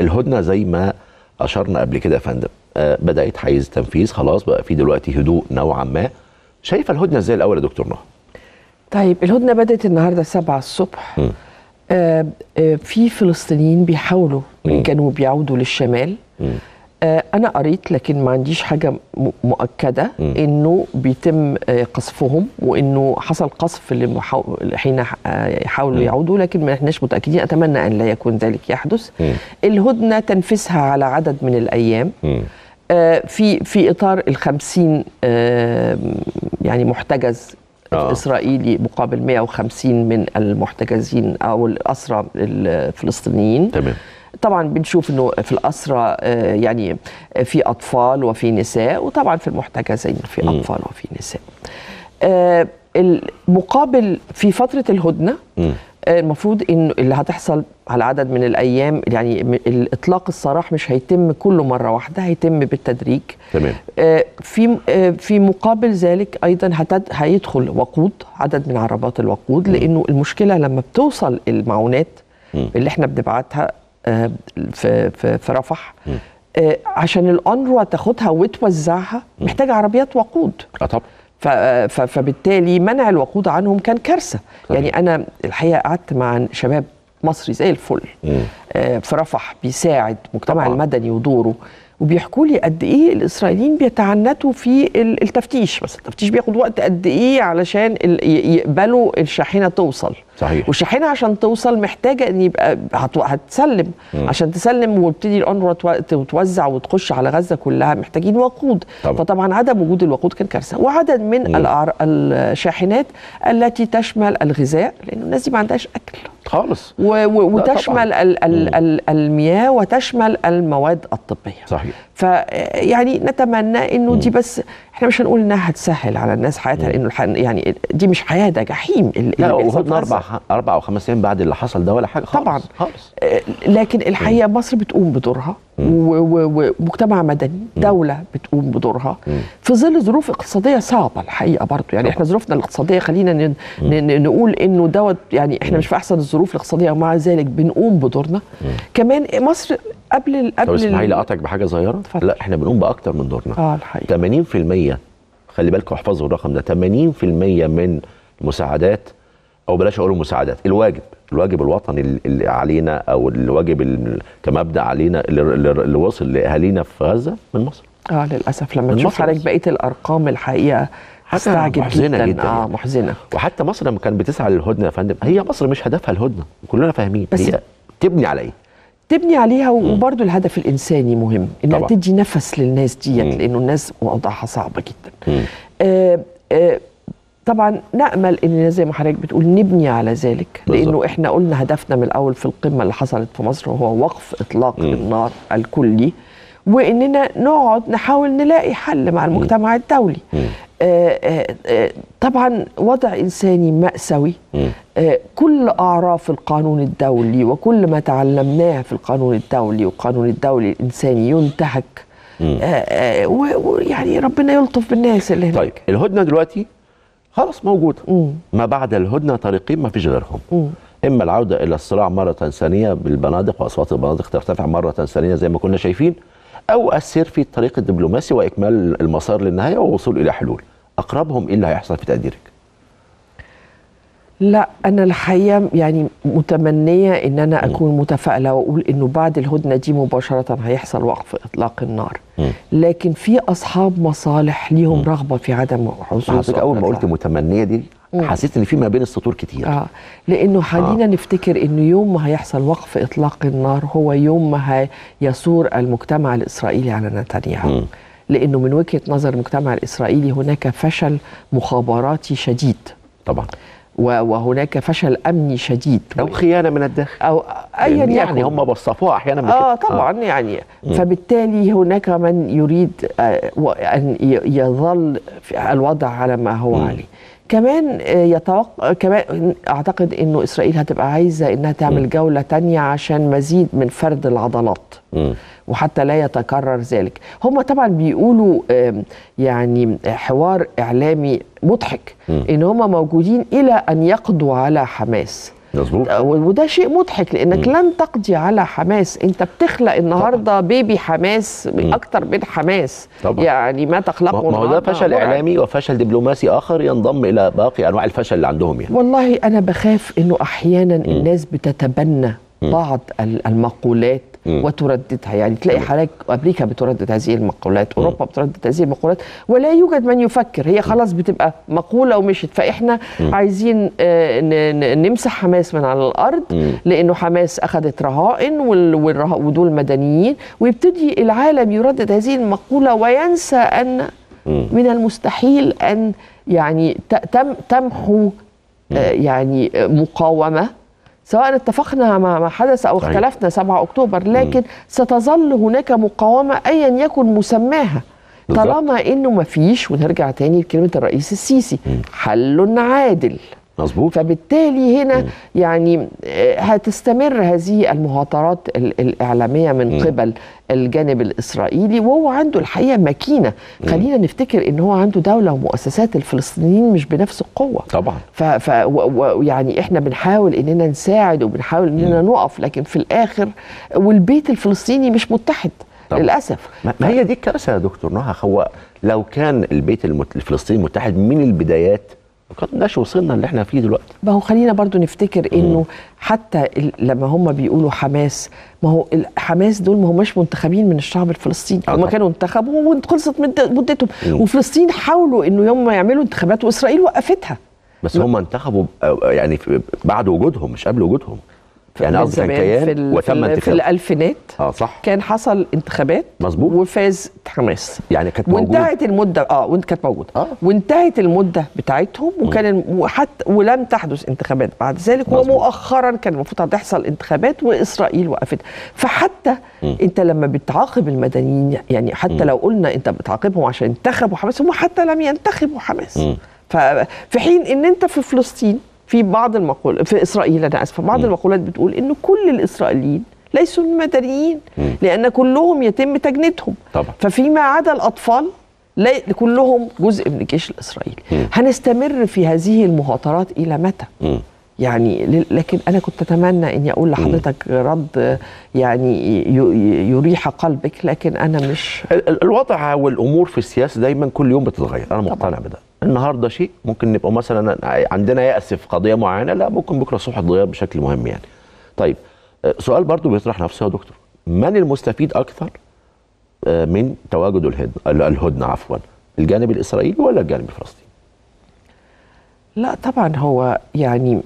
الهدنة زي ما أشرنا قبل كده يا فندم آه بدأت حيز تنفيذ خلاص بقى في دلوقتي هدوء نوعا ما شايفة الهدنة إزاي الأول يا دكتور نهى طيب الهدنة بدأت النهارده 7 الصبح م. آه آه في فلسطينيين بيحاولوا من. الجنوب يعودوا للشمال م. آه أنا قريت لكن ما عنديش حاجة مؤكدة م. إنه بيتم آه قصفهم وإنه حصل قصف. حين آه يحاولوا. يعودوا لكن ما إحناش متأكدين أتمنى أن لا يكون ذلك يحدث م. الهدنة تنفيذها على عدد من الأيام م. في في إطار ال 50 آه، يعني محتجز آه. اسرائيلي مقابل 150 من المحتجزين أو الأسرى الفلسطينيين تمام طبعا بنشوف إنه في الاسرى آه، يعني في أطفال وفي نساء وطبعا في المحتجزين في. أطفال وفي نساء آه، المقابل في فترة الهدنة. آه، المفروض إنه اللي هتحصل على عدد من الأيام يعني الإطلاق السراح مش هيتم كله مرة واحدة هيتم بالتدريج تمام آه، في آه، في مقابل ذلك أيضا هتد- هيدخل وقود عدد من عربات الوقود لأنه المشكلة لما بتوصل المعونات م. اللي إحنا بنبعتها آه، في في في رفح. آه، عشان الأنروا تاخدها وتوزعها محتاجه عربيات وقود آه طبعا فبالتالي منع الوقود عنهم كان كارثة. يعني أنا الحقيقة قعدت مع شباب مصري زي الفل. آه، في رفح بيساعد مجتمع طبعاً. المدني ودوره وبيحكوا لي قد إيه الإسرائيليين بيتعنتوا في ال- التفتيش. بس التفتيش بياخد وقت قد إيه علشان يقبلوا الشاحنة توصل. صحيح. والشاحنة عشان توصل محتاجة إن يبقى هت- هتسلم. مم. عشان تسلم وتبتدي الانروا تو- توزع وتخش على غزة كلها محتاجين وقود. طبعا. فطبعا عدم وجود الوقود كان كارثة. وعدد من الشاحنات التي تشمل الغذاء لأن الناس دي ما عندهاش أكل. خالص. وتشمل ال ال ال المياه وتشمل المواد الطبية. صحيح. فيعني نتمنى إنه دي بس إحنا مش هنقول إنها هتسهل على الناس حياتها لإنه الح- يعني دي مش حياة ده جحيم ال- لا وهدنا غزة. أربع أربع أو خمس أيام بعد اللي حصل ده ولا حاجة خالص طبعاً. خالص. آه، لكن الحقيقة مصر بتقوم بدورها ومجتمع مدني دولة بتقوم بدورها. في ظل ظروف اقتصادية صعبة الحقيقة برضو يعني إحنا ظروفنا الاقتصادية خلينا نقول إنه دوت يعني إحنا مش في أحسن الظروف الاقتصادية ومع ذلك بنقوم بدورنا. كمان مصر قبل ال- طب قبل اسمحي لي أقطعك بحاجة صغيرة. لا إحنا بنقوم بأكتر من دورنا. آه الحقيقة. 80% خلي بالكم احفظوا الرقم ده 80% من المساعدات أو بلاش أقول المساعدات الواجب الواجب الوطني اللي- علينا أو الواجب ال- كمبدأ علينا اللي, اللي وصل لأهالينا في غزة من مصر. آه للأسف لما تشوف حضرتك. بقية الأرقام الحقيقة حاجة هتستعجب محزنة جدا, جداً آه يعني. محزنة. وحتى مصر لما كانت بتسعى للهدنة يا فندم هي مصر مش هدفها الهدنة كلنا فاهمين بس- هي تبني على إيه تبني عليها وبرضه الهدف الإنساني مهم إنها طبعاً. تدي نفس للناس ديت. لأنه الناس وضعها صعب جدا. آه آه طبعا نأمل إن زي ما حضرتك بتقول نبني على ذلك. لأنه إحنا قلنا هدفنا من الأول في القمة اللي حصلت في مصر وهو وقف إطلاق مم. النار الكلي وإننا نقعد نحاول نلاقي حل مع المجتمع الدولي. طبعا وضع إنساني مأساوي. آه، كل أعراف القانون الدولي وكل ما تعلمناه في القانون الدولي والقانون الدولي الإنساني ينتهك. آه، آه، ويعني ربنا يلطف بالناس اللي هناك طيب الهدنة دلوقتي خلاص موجودة مم. ما بعد الهدنة طريقين ما فيش غيرهم مم. إما العودة إلى الصراع مرة ثانية بالبنادق وأصوات البنادق ترتفع مرة ثانية زي ما كنا شايفين أو السير في الطريق الدبلوماسي وإكمال المسار للنهاية والوصول إلى حلول أقربهم إيه اللي هيحصل في تقديرك لا أنا الحقيقة يعني متمنية إن أنا أكون متفائلة وأقول إنه بعد الهدنة دي مباشرة هيحصل وقف إطلاق النار. لكن في أصحاب مصالح ليهم رغبة في عدم حصول حضرتك أول ما قلت. متمنية دي. حسيت إن في ما بين السطور كتير آه لأنه خلينا آه. نفتكر إنه يوم ما هيحصل وقف إطلاق النار هو يوم ما هيثور المجتمع الإسرائيلي على نتنياهو. لأنه من وجهة نظر المجتمع الإسرائيلي هناك فشل مخابراتي شديد طبعا وهناك فشل أمني شديد أو خيانة من الداخل أو ايا يعني, يعني. هم بصفوها أحيانا بكده. آه طبعا آه. يعني فبالتالي هناك من يريد آه أن يظل الوضع على ما هو. عليه كمان آه، يتوقع كمان أعتقد إنه إسرائيل هتبقى عايزة إنها تعمل جولة تانية عشان مزيد من فرد العضلات مم. وحتى لا يتكرر ذلك هم طبعا بيقولوا يعني حوار إعلامي مضحك مم. إن هم موجودين إلى أن يقضوا على حماس مظبوط. وده شيء مضحك لأنك لن تقضي على حماس. أنت بتخلق النهارده بيبي حماس أكتر من حماس. طبعا. يعني ما تخلقه ما هو ده فشل مرعب. إعلامي وفشل دبلوماسي آخر ينضم إلى باقي أنواع الفشل اللي عندهم يعني. والله أنا بخاف إنه أحيانا الناس بتتبنى بعض ال- المقولات. وترددها. يعني تلاقي. حضرتك أمريكا بتردد هذه المقولات أوروبا بتردد هذه المقولات ولا يوجد من يفكر. هي خلاص بتبقى مقولة ومشت فإحنا عايزين آه، نمسح حماس من على الأرض. لأنه حماس أخذت رهائن ودول مدنيين ويبتدي العالم يردد هذه المقولة وينسى أن. من المستحيل أن يعني تم تمحو آه، يعني مقاومة. سواء اتفقنا مع ما حدث أو. اختلفنا 7 أكتوبر لكن ستظل هناك مقاومة ايا يكن مسماها. طالما إنه ما فيش ونرجع تاني لكلمة الرئيس السيسي حل عادل مظبوط. فبالتالي هنا يعني آه، هتستمر هذه المهاترات ال- الإعلامية من قبل الجانب الإسرائيلي وهو عنده الحقيقة ماكينة. خلينا نفتكر إن هو عنده دولة ومؤسسات الفلسطينيين مش بنفس القوة. طبعا. ف, ف و- و- يعني إحنا بنحاول إننا نساعد وبنحاول إننا نقف لكن في الآخر والبيت الفلسطيني مش متحد طبعا. للأسف. ما ما هي دي الكارثة يا دكتور نهى؟ هو لو كان البيت الفلسطيني متحد من البدايات ما كناش وصلنا اللي إحنا فيه دلوقتي. ما هو خلينا برضو نفتكر إنه حتى لما هم بيقولوا حماس ما هو حماس دول ما هماش منتخبين من الشعب الفلسطيني. آه هم. كانوا انتخبوا وخلصت مد- مدتهم. وفلسطين حاولوا إنه يوم ما يعملوا انتخابات وإسرائيل وقفتها. بس هم انتخبوا ب- يعني في- بعد وجودهم مش قبل وجودهم. يعني من قصدي كان كيان في, وتم في, ال- في الألفينات آه صح كان حصل انتخابات مظبوط. وفاز حماس يعني كانت موجودة وانتهت المدة آه وانت كانت موجودة آه. وانتهت المدة بتاعتهم وكان وحتى ولم تحدث انتخابات بعد ذلك مظبوط. ومؤخرا كان المفروض هتحصل انتخابات وإسرائيل وقفت فحتى مم. أنت لما بتعاقب المدنيين يعني حتى لو قلنا أنت بتعاقبهم عشان انتخبوا حماس هم حتى لم ينتخبوا حماس مم. ففي حين إن أنت في فلسطين في بعض المقول في إسرائيل أنا آسفة بعض المقولات بتقول إنه كل الإسرائيليين ليسوا مدنيين. لأن كلهم يتم تجنيدهم طبعا. ففيما عدا الأطفال لا كلهم جزء من الجيش الاسرائيلي. هنستمر في هذه المهاترات إلى متى مم. يعني لكن أنا كنت أتمنى إني أقول لحضرتك رد يعني يريح قلبك لكن أنا مش ال- ال- الوضع والأمور في السياسة دايما كل يوم بتتغير أنا مقتنع بده النهارده شيء ممكن نبقى مثلا عندنا يأس في قضية معينة لا ممكن بكرة الصبح تتغير بشكل مهم يعني طيب آه، سؤال برضو بيطرح نفسه يا دكتور من المستفيد أكثر آه، من تواجد الهدنه الهدنة عفوا الجانب الإسرائيلي ولا الجانب الفلسطيني لا طبعا هو يعني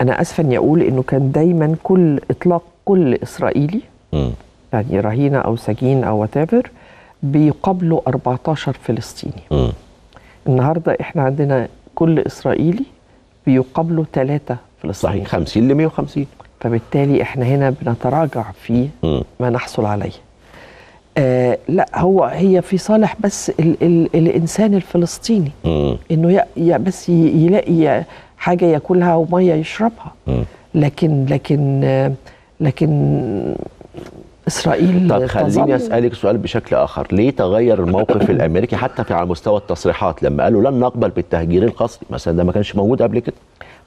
أنا اسفه اني أقول إنه كان دايما كل إطلاق كل إسرائيلي مم. يعني رهينة أو سجين أو وات بيقابلوا 14 فلسطيني مم. النهارده إحنا عندنا كل إسرائيلي بيقابلوا ثلاثة فلسطينيين صحيح 50 ل 150 فبالتالي إحنا هنا بنتراجع في. ما نحصل عليه آه لا هو هي في صالح بس ال ال الإنسان الفلسطيني مم. إنه ي- ي- بس يلاقي حاجة ياكلها ومية يشربها مم. لكن لكن آه، لكن إسرائيل طب خليني أسألك سؤال بشكل آخر. ليه تغير الموقف الأمريكي حتى في على مستوى التصريحات لما قالوا لن نقبل بالتهجير القسري مثلا ده ما كانش موجود قبل كده.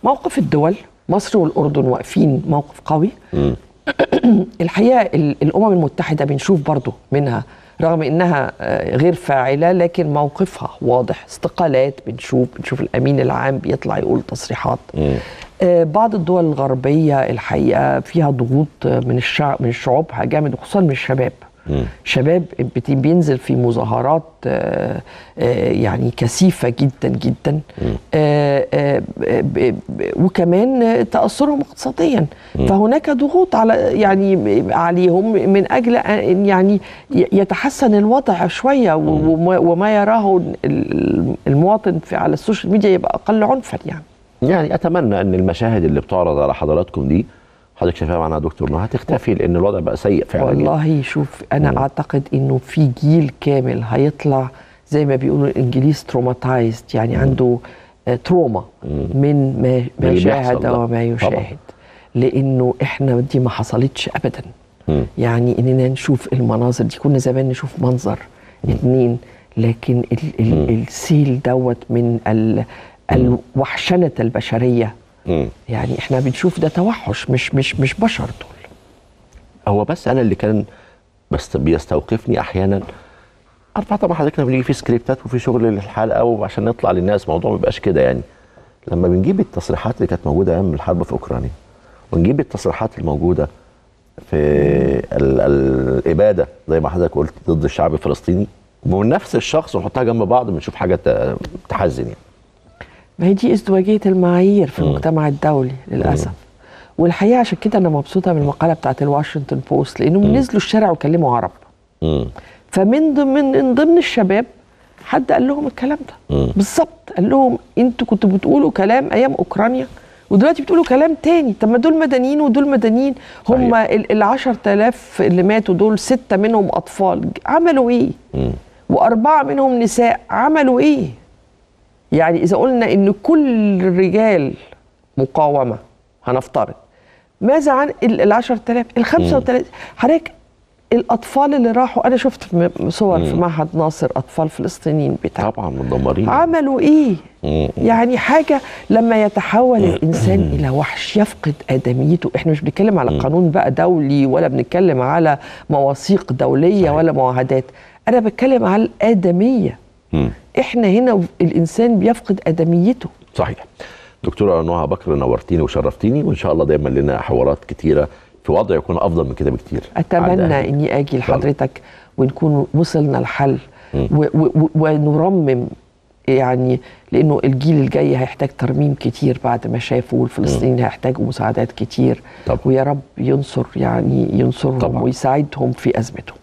موقف الدول مصر والأردن واقفين موقف قوي. الحقيقة ال- الأمم المتحدة بنشوف برضو منها رغم إنها آه، غير فاعلة لكن موقفها واضح استقالات بنشوف بنشوف الأمين العام بيطلع يقول تصريحات. آه، بعض الدول الغربية الحقيقة فيها ضغوط آه، من الشعب من شعوبها جامد وخصوصا من الشباب. شباب بينزل في مظاهرات آه، آه، يعني كثيفة جدا جدا آه، وكمان تأثرهم اقتصاديا. فهناك ضغوط على يعني عليهم من أجل أن يعني يتحسن الوضع شوية و- وما- يراه ال- المواطن في على السوشيال ميديا يبقى أقل عنفا يعني. يعني أتمنى أن المشاهد اللي بتعرض على حضراتكم دي حضرتك شايفاها معنا يا دكتور نهى هتختفي لأن الوضع بقى سيء فعلا. والله شوف أنا أعتقد إنه في جيل كامل هيطلع زي ما بيقولوا الإنجليز traumatized يعني عنده آه، trauma من ما, من ما بيحصل شاهد. وما طبعاً. يشاهد لأنه إحنا دي ما حصلتش ابدا مم. يعني إننا نشوف المناظر دي كنا زمان نشوف منظر اتنين لكن ال ال السيل دوت من ال الوحشنة البشرية يعني إحنا بنشوف ده توحش مش مش مش بشر دول. هو بس أنا اللي كان بس بيستوقفني أحيانا. عارفة طبعا حضرتك لما بنيجي في سكريبتات وفي شغل للحلقة وعشان نطلع للناس الموضوع ما بيبقاش كده يعني. لما بنجيب التصريحات اللي كانت موجودة أيام الحرب في أوكرانيا ونجيب التصريحات الموجودة في ال- ال- الإبادة زي ما حضرتك قلت ضد الشعب الفلسطيني ومن نفس الشخص ونحطها جنب بعض بنشوف حاجة تحزن يعني. ما هي دي ازدواجية المعايير في المجتمع الدولي للأسف والحقيقة عشان كده أنا مبسوطة من المقالة بتاعت الواشنطن بوست لأنهم نزلوا الشارع وكلموا عرب. فمن ضمن من ضمن الشباب حد قال لهم الكلام ده. بالظبط قال لهم أنتوا كنتوا بتقولوا كلام أيام أوكرانيا ودلوقتي بتقولوا كلام تاني طب ما دول مدنيين ودول مدنيين هم. ال ال 10000 اللي ماتوا دول ستة منهم أطفال عملوا؟ مم. وأربعة منهم نساء عملوا إيه؟ يعني إذا قلنا إن كل الرجال مقاومة هنفترض. ماذا عن ال 10000 ال 35 حضرتك الأطفال اللي راحوا أنا شفت صور في معهد ناصر أطفال فلسطينيين بتاع. طبعا مدمرين. عملوا إيه؟ مم. يعني حاجة لما يتحول الإنسان إلى وحش يفقد أدميته. إحنا مش بنتكلم على قانون بقى دولي ولا بنتكلم على مواثيق دولية صحيح. ولا معاهدات. أنا بتكلم على الآدمية. مم. إحنا هنا الإنسان بيفقد أدميته صحيح دكتورة نوها بكر نورتيني وشرفتيني وإن شاء الله دايما لنا حوارات كتيرة في وضع يكون أفضل من كده بكتير أتمنى. إني آجي. لحضرتك ونكون وصلنا لحل ونرمم يعني لأنه الجيل الجاي هيحتاج ترميم كتير بعد ما شافوا والفلسطينيين هيحتاجوا مساعدات كتير طبعا. ويا رب ينصر يعني ينصرهم طبعا. ويساعدهم في أزمتهم